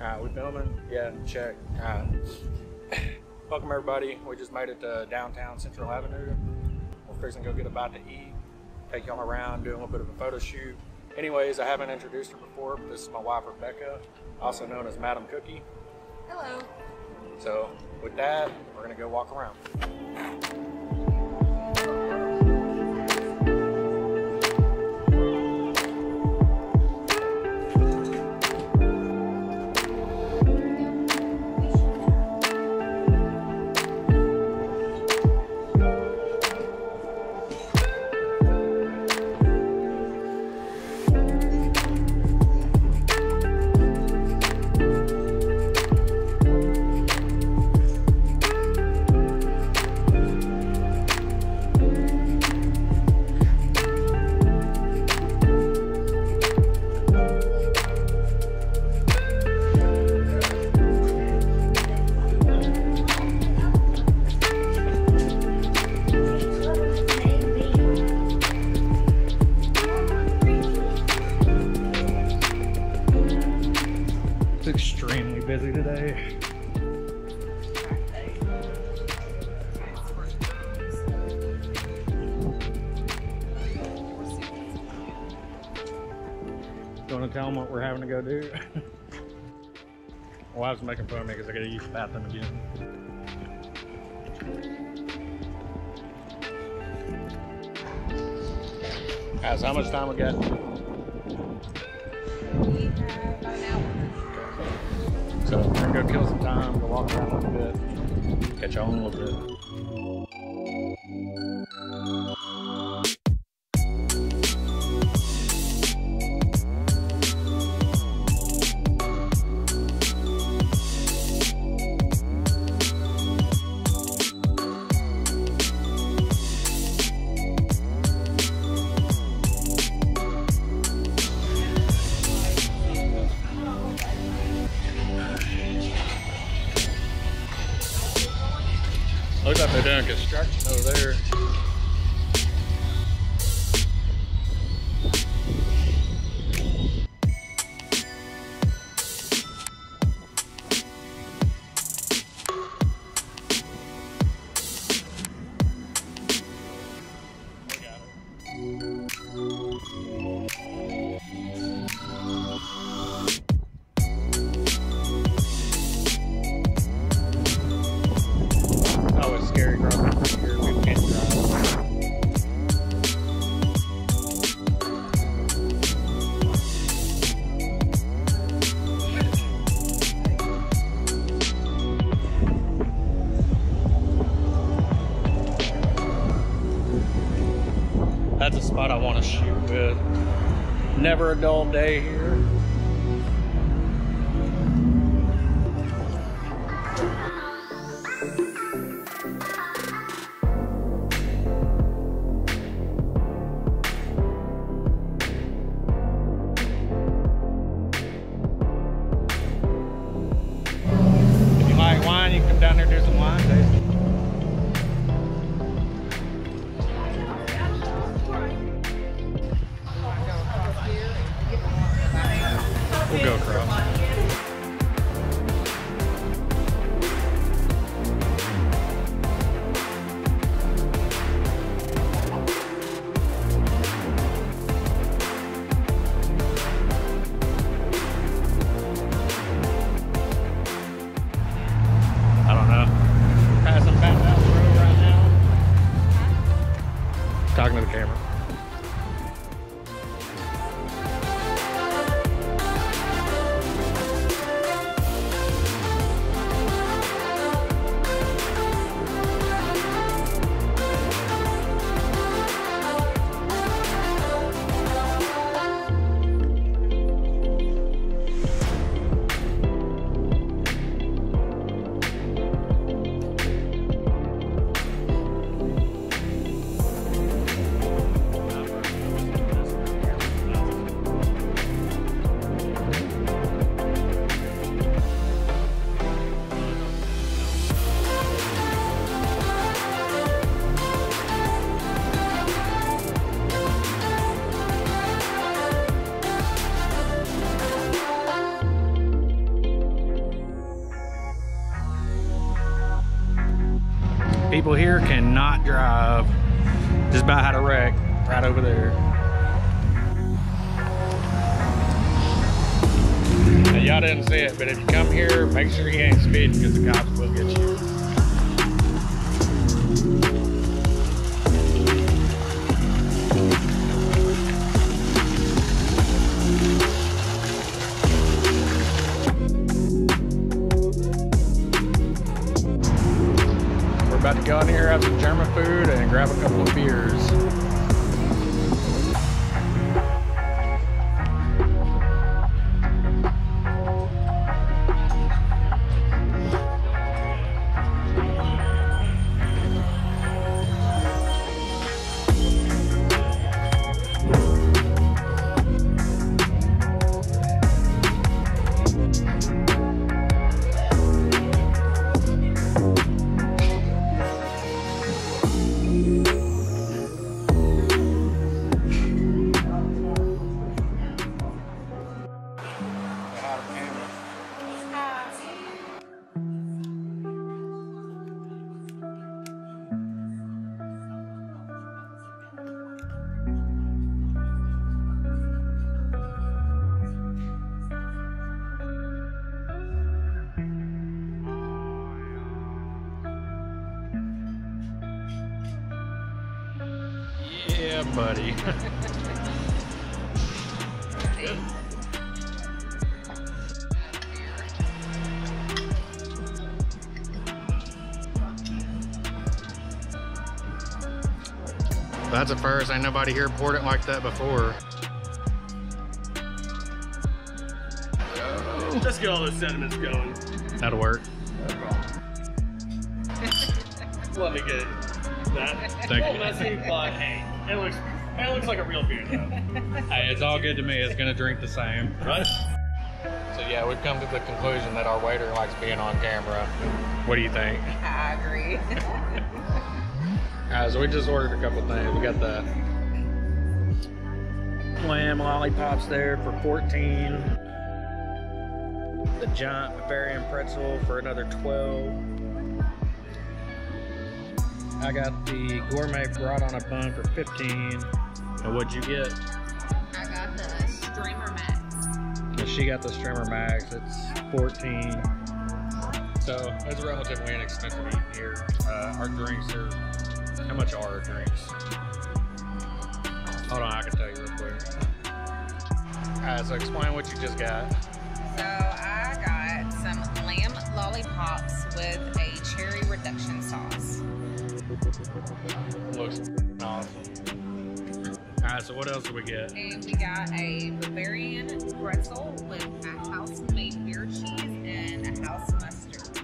Alright, we filming? Yeah, check. Alright. Welcome everybody. We just made it to downtown Central Avenue. We're fixing to go get a bite to eat, take y'all around, do a little bit of a photo shoot. Anyways, I haven't introduced her before, but this is my wife Rebecca, also known as Madam Cookie. Hello. So with that, we're gonna go walk around. Extremely busy today. Want to tell them what we're having to go do? My wife's making fun of me because I got to use the bathroom again. Guys, how much time we got? We have an hour. So we're gonna go kill some time, go walk around a little bit, catch in a little bit. Construction over there. Never a dull day here. People here cannot drive. Just about had a wreck right over there. Y'all didn't see it, but if you come here, make sure you ain't speeding because the cops will get you. Go in here, have some German food, and grab a couple of beers. Buddy. That's a first. Ain't nobody here poured it like that before. Let's get all those sediments going. That'll work. Let me get that. Thank you. And I see like, hey, it looks, it looks like a real beer though. Hey, it's all good to me. It's gonna drink the same. Right? So yeah, we've come to the conclusion that our waiter likes being on camera. What do you think? I agree. Alright, so we just ordered a couple things. We got the lamb lollipops there for 14. The giant Bavarian pretzel for another 12. I got the gourmet brat on a bun for 15. And what'd you get? I got the Strammer Max. And she got the Strammer Max. It's 14. So it's relatively inexpensive eating here. Uh, our drinks are. How much are our drinks? Hold on, I can tell you real quick. Alright, so explain what you just got. So I got some lamb lollipops with a cherry reduction sauce. Looks awesome. Alright, so what else do we get? And we got a Bavarian pretzel with a house-made beer cheese and a house mustard.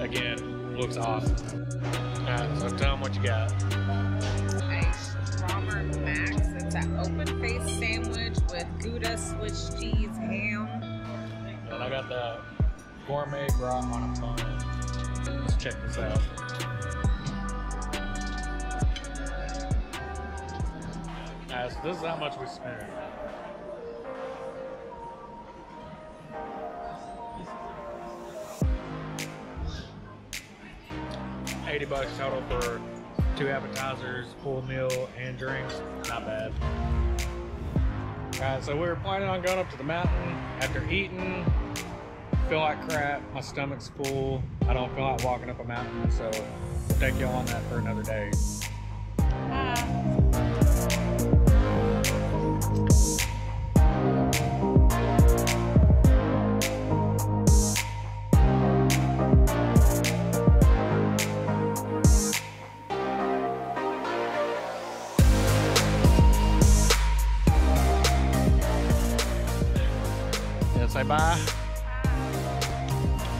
Again, looks awesome. Alright, so tell them what you got. A Strammer Max. It's an open-faced sandwich with Gouda, Swiss cheese, ham. And I got the gourmet brat on a bun. Let's check this out. Alright, so this is how much we spent. Eighty bucks total for two appetizers, full meal, and drinks. Not bad. Alright, so we were planning on going up to the mountain after eating. Feel like crap, my stomach's full. I don't feel like walking up a mountain, so we'll take y'all on that for another day. Yeah, say bye.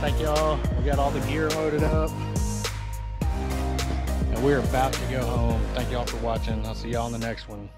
Thank y'all. We got all the gear loaded up. And we're about to go home. Thank y'all for watching. I'll see y'all in the next one.